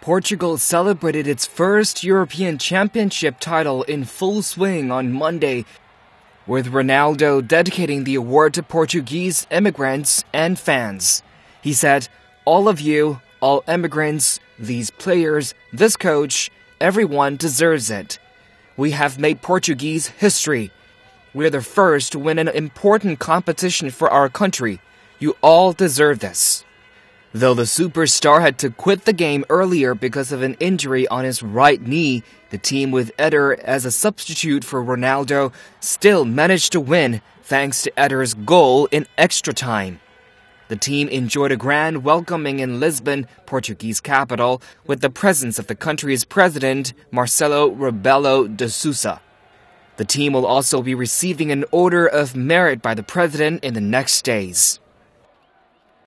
Portugal celebrated its first European Championship title in full swing on Monday, with Ronaldo dedicating the award to Portuguese immigrants and fans. He said, All of you, all immigrants, these players, this coach, everyone deserves it. We have made Portuguese history. We're the first to win an important competition for our country. You all deserve this. Though the superstar had to quit the game earlier because of an injury on his right knee, the team with Eder as a substitute for Ronaldo still managed to win thanks to Eder's goal in extra time. The team enjoyed a grand welcoming in Lisbon, Portuguese capital, with the presence of the country's president, Marcelo Rebelo de Sousa. The team will also be receiving an Order of Merit by the president in the next days.